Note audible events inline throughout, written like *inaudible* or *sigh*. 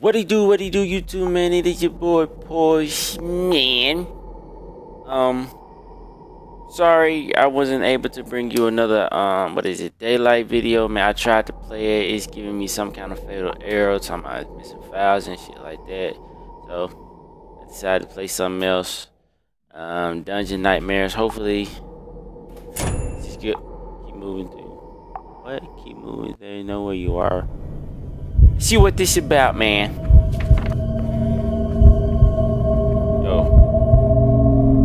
What he do, what he do, YouTube man, it is your boy Porsche man. Um sorry I wasn't able to bring you another um what is it, daylight video, man. I tried to play it, it's giving me some kind of fatal error, talking about missing files and shit like that. So I decided to play something else. Um Dungeon Nightmares. Hopefully just get keep moving through. What? Keep moving. There you know where you are. See what this about, man. Yo.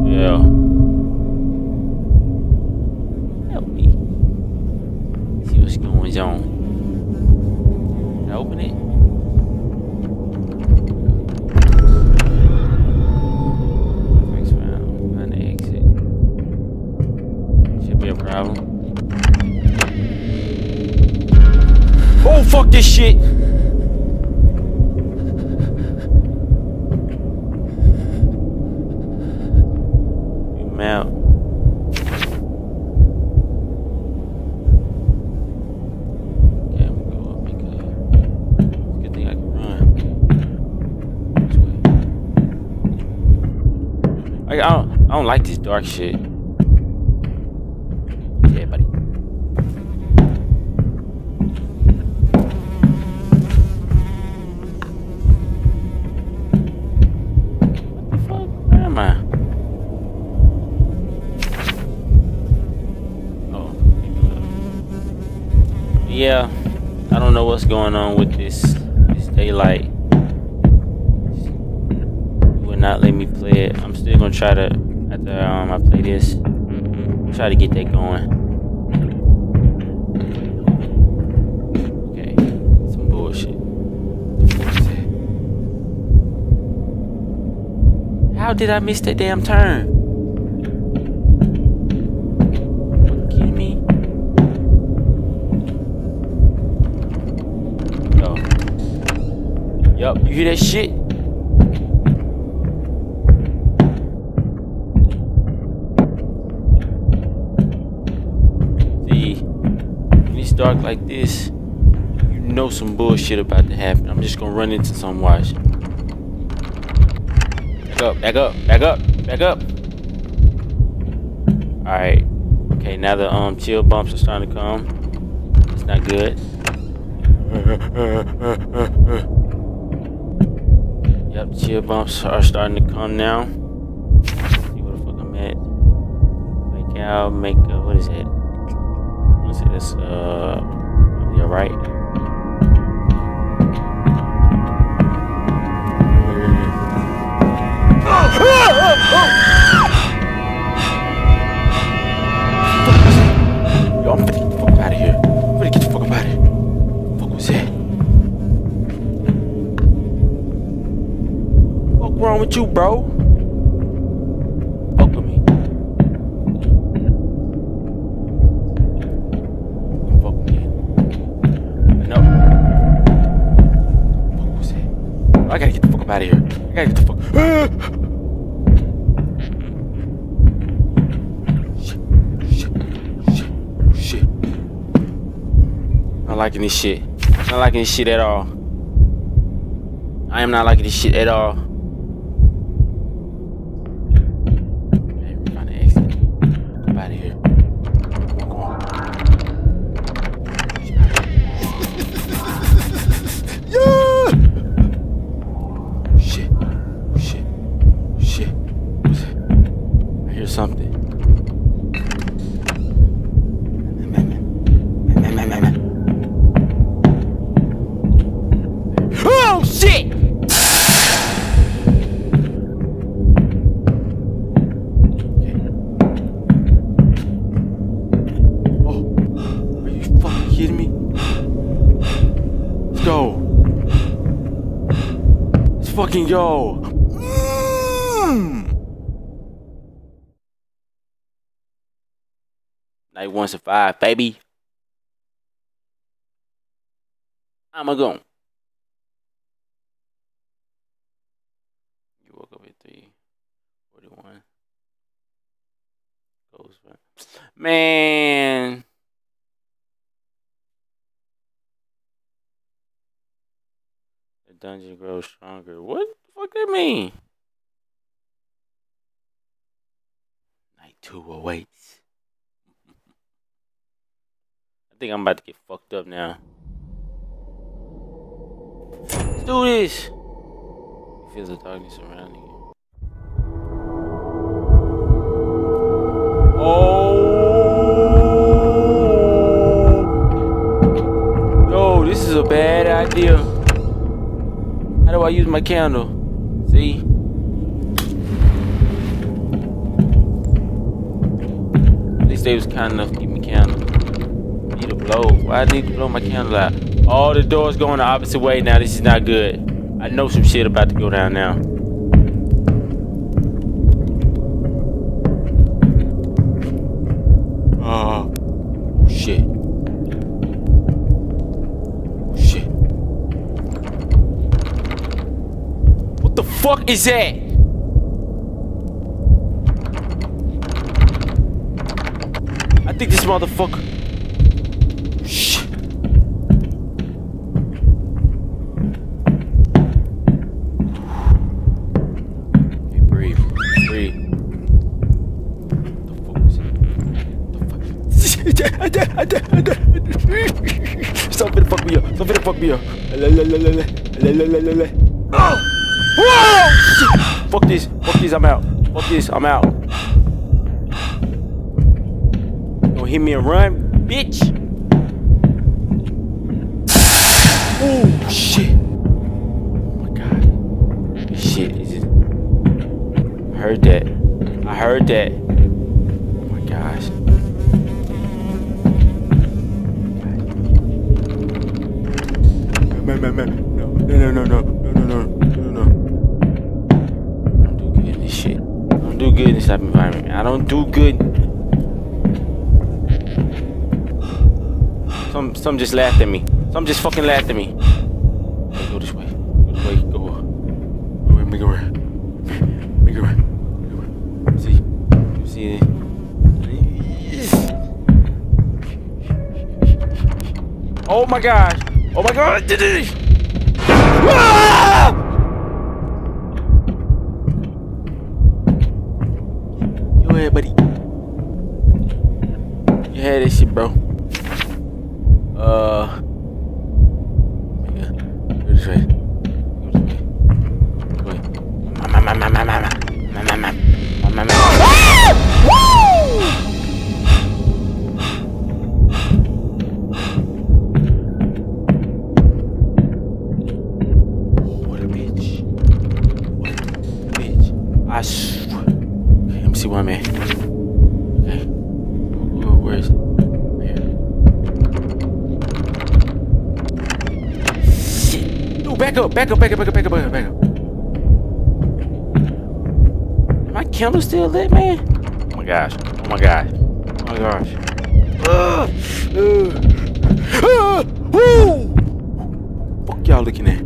Yeah. Help me. See what's going on. Can I open it? Fix found. Find the exit. Should be a problem. Oh, fuck this shit! Zoom out. Okay, I'm gonna go up because good thing I can run. This way. I, I don't I don't like this dark shit. Yeah, buddy. Oh. Yeah, I don't know what's going on with this this daylight. It would not let me play it. I'm still gonna try to after um I play this. Try to get that going. Okay, some bullshit. How did I miss that damn turn? Yup, you hear that shit? See, when it's dark like this, you know some bullshit about to happen. I'm just gonna run into some watch. Back up, back up, back up, back up. Alright. Okay, now the um chill bumps are starting to come. It's not good. Yep, chill bumps are starting to come now. See where the fuck I'm at. Make out, make uh, what is it? This uh you're right. Yo, I'm fuck out of here. The fuck was wrong with you, bro? Fuck with me. Don't fuck with me. No. Fuck was that? I gotta get the fuck out of here. I gotta get the fuck. shit, shit, shit, shit. Not liking this shit. Not liking this shit at all. I am not liking this shit at all. Fucking go. Mm. Night one survive, baby. I'ma. You woke up at three forty one. Goes man. Dungeon grows stronger. What the fuck that mean? Night two awaits. I think I'm about to get fucked up now. Let's do this. You feel the darkness surrounding you. Oh. Yo, this is a bad idea. How do I use my candle? See? At least they was kind enough to keep me candle. I Need to blow. Why I need to blow my candle out? All the doors going the opposite way now. This is not good. I know some shit about to go down now. Oh, shit. Shit. What the fuck is that? I think this motherfucker. Shit. Okay, breathe. Breathe. What the fuck was it? Stop finna fuck me up. Stop finna fuck me up. This. I'm out. Fuck this. I'm out. Don't hit me and run, bitch. Oh shit. Oh my god. Shit. Is it? I heard that. I heard that. Oh my gosh. Man, man, man. No, no, no, no, no, no, no, no. I don't do good in this shit. I don't do good in this type of environment. I don't do good. Some, some just laughed at me. Some just fucking laughed at me. Go this way. Go this way. Go. Go away. Make it around. Make it around. See. See? Oh my gosh. Oh my god. Back up, back up, back up, back up, back up, back up, my candle still lit, man? Oh my gosh. Oh my gosh. Oh my gosh. *gasps* Ugh. Ugh. Ah! Woo! Fuck y'all looking at?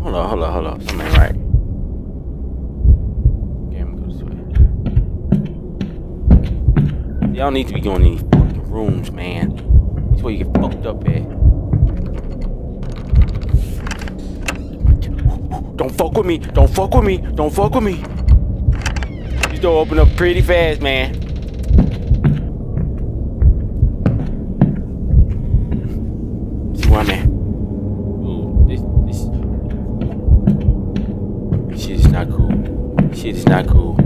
Hold on, hold on, hold on. Something right. Y'all need to be going in these fucking rooms, man. That's where you get fucked up at. Don't fuck with me. Don't fuck with me. Don't fuck with me. These door open up pretty fast, man. See where I'm at. Ooh, this, this. Shit is not cool. Shit is not cool.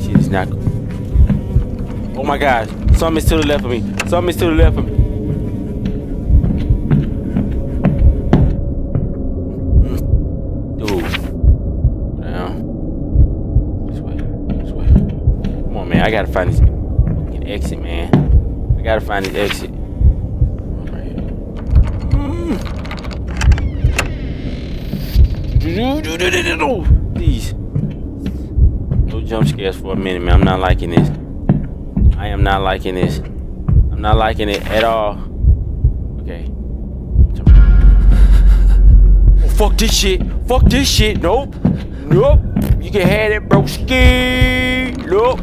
Shit is not cool. Oh my gosh. Something's to the left of me. Something's to the left of me. Dude. Down. This way. This way. Come on, man. I gotta find this fucking exit, man. I gotta find this exit. Please. No jump scares for a minute, man. I'm not liking this. I am not liking this. I'm not liking it at all. Okay. Fuck this shit. Fuck this shit. Nope. Nope. You can have it, broski. Nope.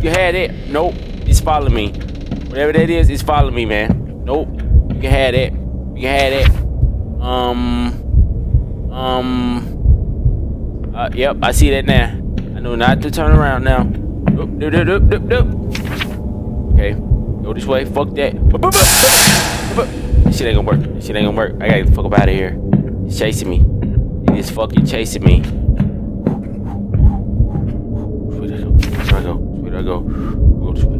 You had it. Nope. It's following me. Whatever that is, it's following me, man. Nope. You can have that. You can have that. Um. Um. Uh, yep, I see that now. I know not to turn around now. Nope, nope, nope, nope, nope. Okay, go this way. Fuck that. This shit ain't gonna work. This shit ain't gonna work. I gotta get the fuck up out of here. It's chasing me. Is fucking chasing me. Where do I go? Where I I go? Go this way.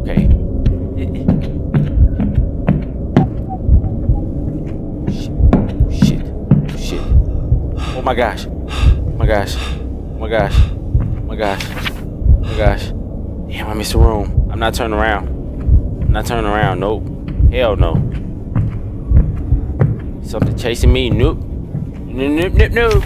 Okay. Shit. Shit. Shit. Oh my gosh. Oh my gosh. Oh my gosh. Oh my gosh. Oh my gosh. Damn, I missed the room. I'm not turning around. I'm not turning around. Nope. Hell no. Something chasing me. Nope. Nope, nope, nope.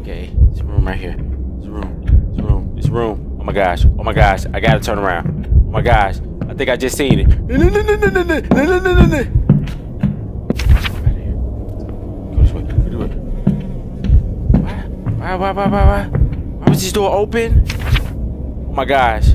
Okay. This room right here. This room. This room. This room. Oh my gosh. Oh my gosh. I gotta turn around. Oh my gosh. I think I just seen it. No, no, no, no, no, no, no, no, no, no? Why? Why? Why? Why? Why? Why was this door open? Oh my gosh.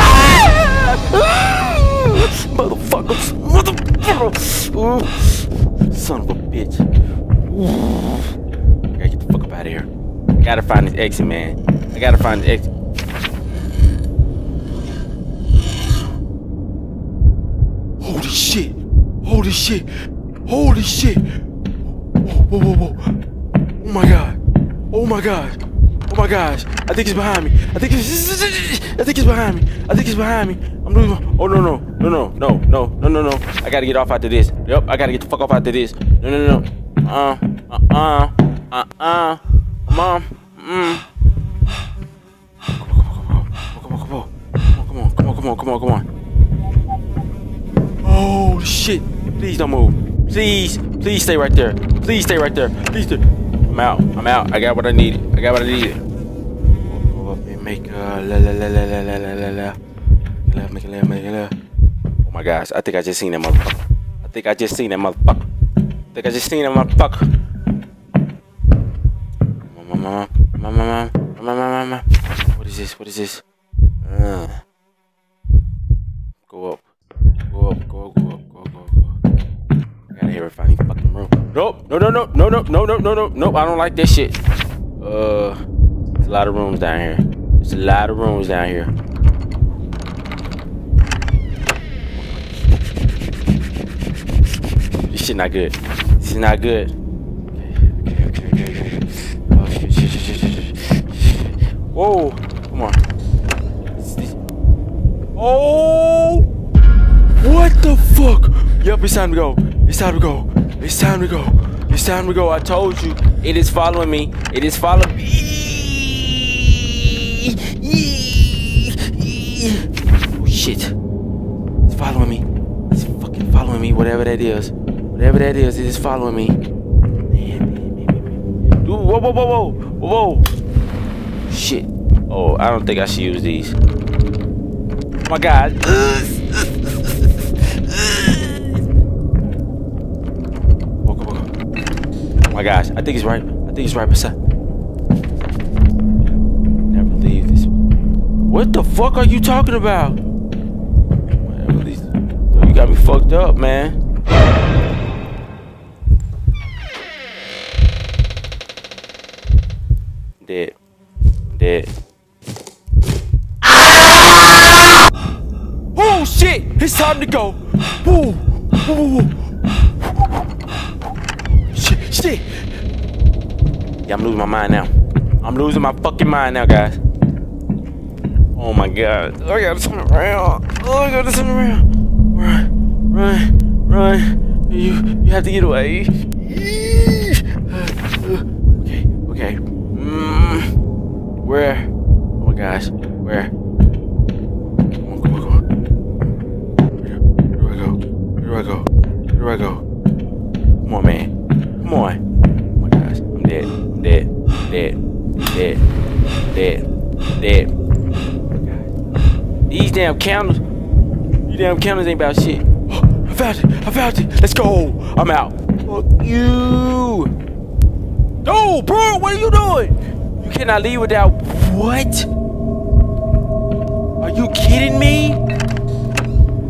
Son of a bitch. I gotta get the fuck up out of here. I gotta find this exit, man. I gotta find the exit. Holy shit! Holy shit! Holy shit! Whoa, whoa, whoa, whoa! Oh my god! Oh my god! Oh my gosh. I think he's behind me. I think he's I think he's behind me. I think he's behind me. I'm losing my Oh no no. No no no no no no no. I gotta get off after this. Yep, I gotta get the fuck off after this. No no no. Uh uh-uh, uh uh uh uh Mom. Mm. come on, come on, come on. Oh shit. Please don't move. Please, please stay right there. Please stay right there. Please stay. I'm out. I'm out. I got what I needed. I got what I needed. Go up and make a la la la la la la la la la. La, make a la, make a la. Oh my gosh! I think I just seen that motherfucker. I think I just seen that motherfucker. I think I just seen that motherfucker. Mama, mama, mama, mama, mama, mama. What is this? What is this? Uh. Go up. Go up, go up, go up, go up, go up. I gotta hear if I need fucking room. Nope, no, no, no, no, no, no, no, no, no, nope. I don't like this shit. Uh, there's a lot of rooms down here. There's a lot of rooms down here. This shit not good. This is not good. Oh. Whoa, come on. Oh! What the fuck? Yep, it's time to go. It's time to go. It's time to go. It's time to go. I told you. It is following me. It is following me. Oh shit. It's following me. It's fucking following me. Whatever that is. Whatever that is, it is following me. Dude, whoa, whoa, whoa, whoa, whoa. Shit. Oh, I don't think I should use these. Oh my god. *gasps* my gosh, I think he's right. I think he's right beside. Never leave this. What the fuck are you talking about? You got me fucked up, man. Dead. Dead. Oh shit! It's time to go. Whoa, whoa. Shit. Yeah, I'm losing my mind now. I'm losing my fucking mind now, guys. Oh my god. I gotta turn around. Oh, I gotta turn around. Run, run, run. You, you have to get away. Okay, okay. Mm, where? Oh my gosh. Where? Come on, come on, come on. Where do I go? Where do I go? Where do I go? Come on, man. Come on. Oh my gosh. I'm dead. I'm dead. Dead. Dead. Dead. Dead. These damn counters. These damn counters ain't about shit. *gasps* I found it. I found it. Let's go. I'm out. Fuck you. No, bro. What are you doing? You cannot leave without. What? Are you kidding me?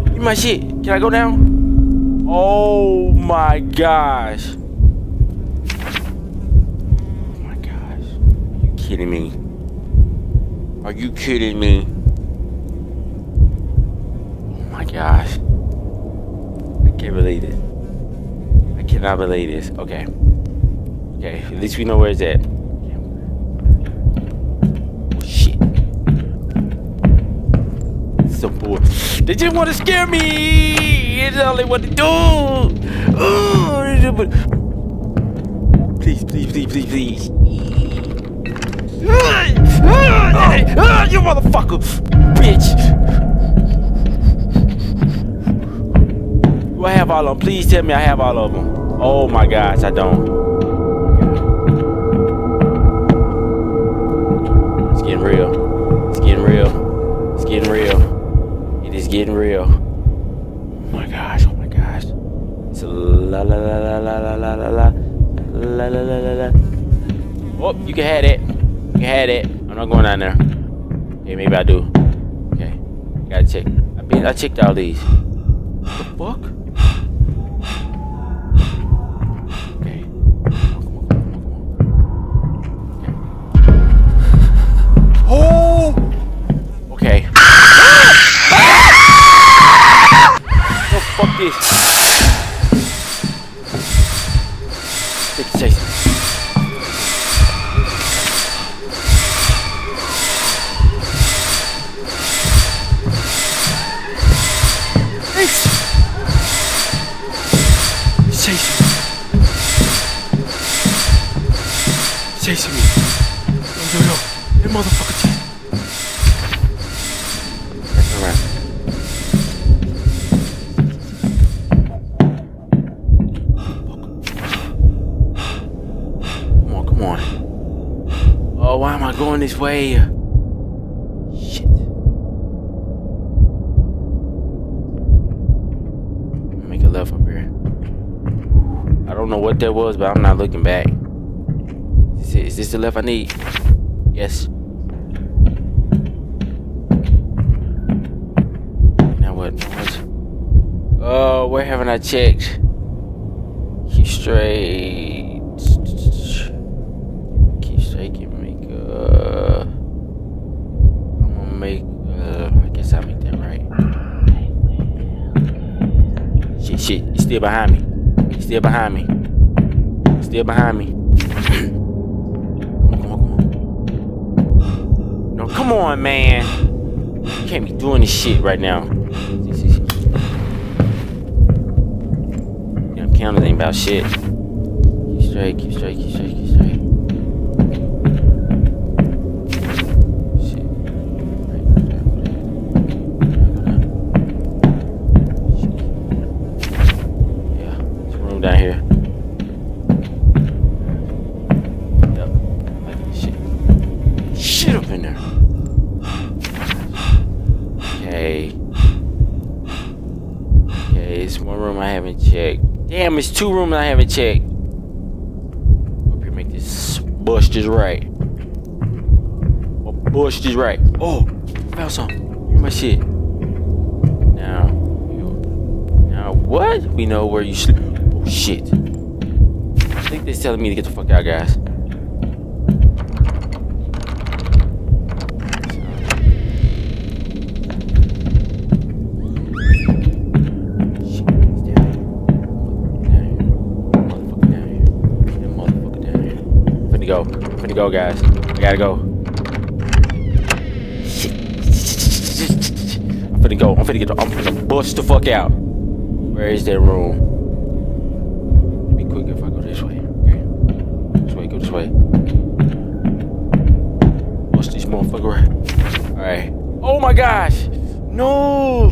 Give me my shit. Can I go down? Oh my gosh. Kidding me? Are you kidding me? Oh my gosh. I can't believe it. I cannot believe this. Okay. Okay, at least we know where it's at. Oh shit. Some boy. They just want to scare me. It's all they want to do. Oh, *gasps* please, please, please, please, please. Ah, you motherfucker, bitch. Do I have all of them? Please tell me I have all of them. Oh my gosh, I don't. It's getting real. It's getting real. It's getting real. It is getting real. Oh my gosh, oh my gosh. It's la la la la la la la la la la la la la la. Oh, you can have it. You can have it. I'm not going down there. Okay, maybe I do. Okay, gotta check. I been I checked all these. What the fuck? Okay. Come *laughs* Oh, why am I going this way? Shit. Make a left up here. I don't know what that was, but I'm not looking back. Is this, is this the left I need? Yes. Now what? What? Oh, where haven't I checked? Keep straight. Keep straight. Keep make. Uh, I'm gonna make. Uh, I guess I'll make that right. Shit, shit. He's still behind me. He's still behind me. He's Still behind me. come on, come on. No, come on, man. You can't be doing this shit right now. Damn counters ain't about shit. Keep straight, keep straight, keep straight, keep straight. Shit. Right, right, right. Shit. Yeah, there's a room down here. Yep. Like this shit. Shit up in there. Okay. Okay, it's one room I haven't checked. Damn, it's two rooms I haven't checked. Hope you make this bush just right. Oh, bush just right. Oh, found some. My shit. Now, now what? We know where you sleep. Oh shit. I think they're telling me to get the fuck out, guys. Down here. Finna go. Guys. I gotta go. I'm finna go. I'm finna get. I'm finna bust the fuck out. Where is that room? Be quick if I go this way. Okay. This way. Go this way. Bust this motherfucker. All right. Oh my gosh. No.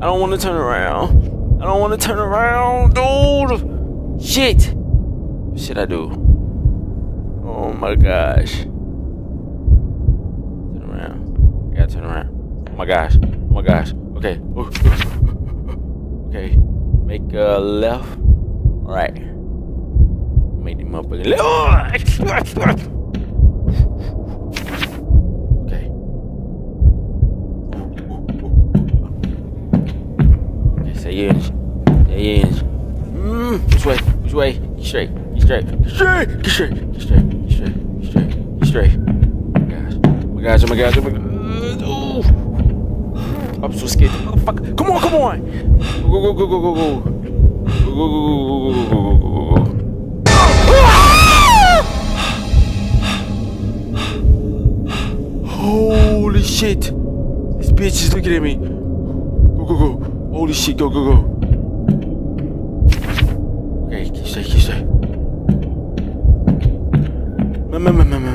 I don't want to turn around. I don't want to turn around, dude. Shit! What should I do? Oh my gosh. Turn around. I gotta turn around. Oh my gosh. Oh my gosh. Okay. *gasps* Okay. Make a left. Alright. Make the motherfucker left. Okay. Okay, stay in. Stay in. Mm, which way? Which way? Straight. Straight. Straight. Straight. Straight. Straight. Oh my. Oh my. Oh my. Oh god. I'm so scared. Come on, come on. Go, go, go, go, go, go. Go, go, go, go, go, go, go, go, go. Holy shit. This bitch is looking at me. Go, go, go. Holy shit. Go, go, go. Okay, keep straight, keep straight. Man, man, man, man, man,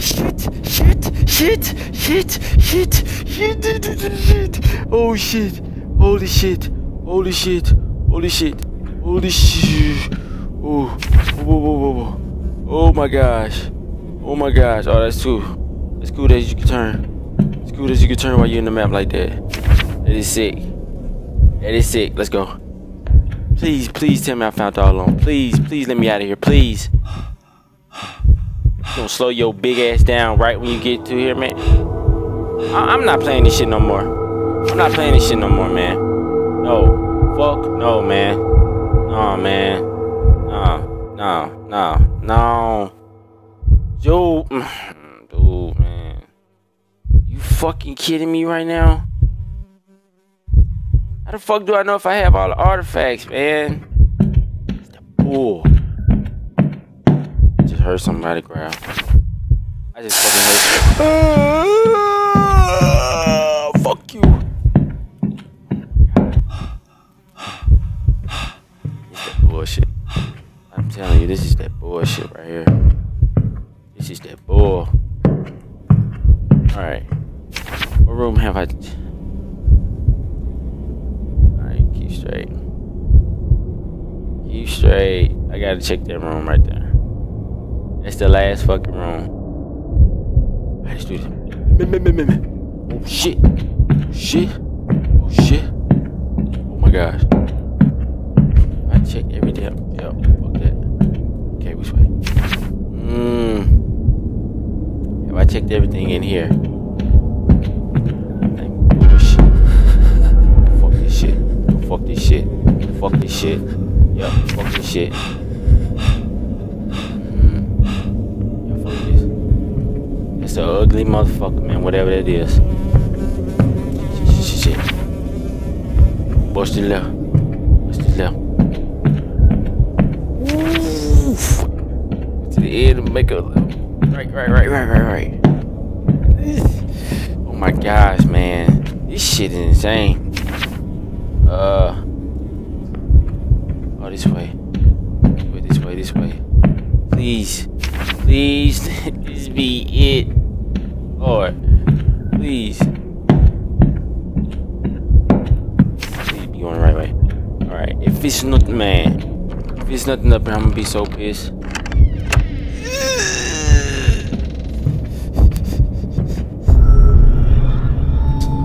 Shit, shit, shit, shit, shit, shit, shit, shit. Oh shit, holy shit, holy shit, holy shit, holy shit. Oh, whoa, whoa, whoa, whoa. Oh my gosh. Oh my gosh. Oh, that's cool. It's cool as you can turn. It's cool as you can turn while you're in the map like that. That is sick. That is sick. Let's go. Please, please tell me I found all alone. Please, please let me out of here. Please. Gonna slow your big ass down right when you get to here, man. I- am not playing this shit no more. I'm not playing this shit no more, man. No. Fuck no, man. No, man. No, no, no, no. Yo, mm, dude, man. You fucking kidding me right now? How the fuck do I know if I have all the artifacts, man? It's the bull heard somebody growl. I just fucking heard. Uh, fuck you. It's that bullshit. I'm telling you, this is that bullshit right here. This is that bull. Alright. What room have I? Alright, keep straight. Keep straight. I gotta check that room right there. It's the last fucking room. I just do this. Oh shit. Oh shit. Oh shit. Oh my gosh. I check every damn. Yep. Fuck that. Okay, which way? Mmm. Have I checked everything in here? Bullshit. Oh, *laughs* Fuck this shit. Fuck this shit. Fuck this shit. Yep. Fuck this shit. It's an ugly motherfucker, man. Whatever that is. Shit, shit, shit. Bust it left. Bust it left. Oof. To the end make a right, right, right, right, right, right. Oh my gosh, man. This shit is insane. Uh. Oh, this way. This way, this way, this way. Please. Please. *laughs* this be it. Lord, please. Please be going the right way. Alright, if it's not, man. If it's nothing up I'm gonna be so pissed.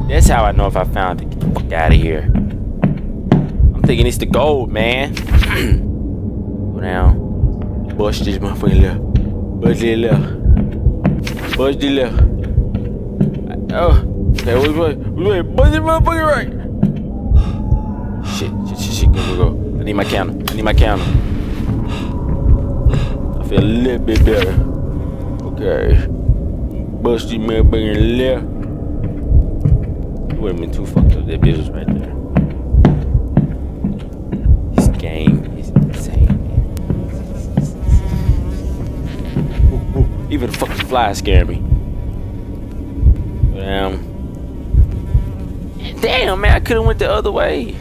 That's how I know if I found it. Get the fuck out of here. I'm thinking it's the gold, man. *clears throat* Go down. Bust this motherfucker left. Bust it left. Bust it left. Oh, okay, which way? Which way? Bust it motherfucker right. Shit, shit, shit, shit. Go, go, go. I need my counter. I need my counter. I feel a little bit better. Okay. Bust this motherfucker left. You would have been too fucked up. That bitch was right there. This game is insane. Even the fucking fly scare me. Damn. Damn, man, I could have went the other way.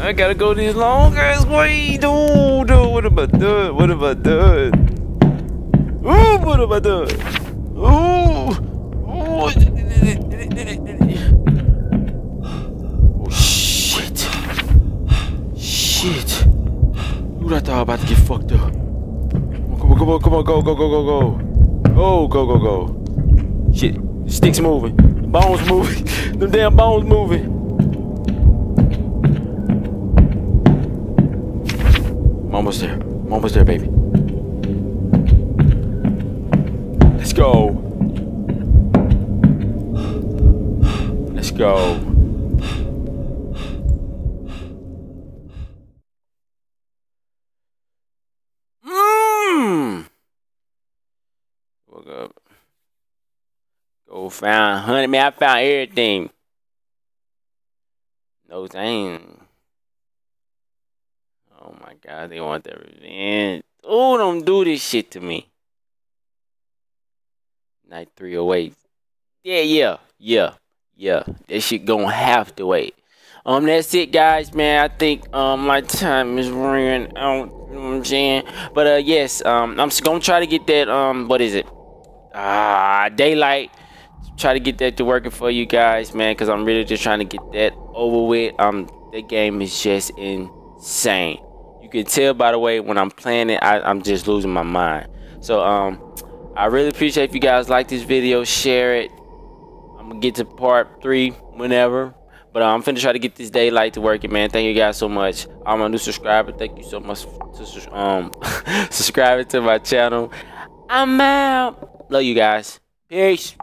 I gotta go this long ass way, dude. Dude, what have I done? What have I done? Ooh, what have I done? Ooh. Ooh. Oh, shit. Shit. Dude, I thought I was about to get fucked up. Come on, come on, come on, go, go, go, go, go. Go, go, go, go. Shit sticks moving. Bones moving. *laughs* Them damn bones moving. I'm almost there. I'm almost there, baby. Let's go. Let's go. Mmm. Woke up. Go found honey. Man, I found everything. No thing. Oh my god, they want their revenge. Oh, don't do this shit to me. Night 308. Yeah, yeah, yeah, yeah. That shit gonna have to wait. Um, that's it, guys, man. I think um my time is running out. Know what I'm saying? But uh, yes, um, I'm gonna try to get that um, what is it? Ah, daylight. Try to get that to working for you guys, man, because I'm really just trying to get that over with. Um, the game is just insane. You can tell by the way when I'm playing it, I, I'm just losing my mind. So um, I really appreciate if you guys like this video, share it. I'm gonna get to part three whenever. But uh, I'm finna try to get this daylight to working, man. Thank you guys so much. I'm a new subscriber. Thank you so much to um *laughs* subscribing to my channel. I'm out. Love you guys. Peace.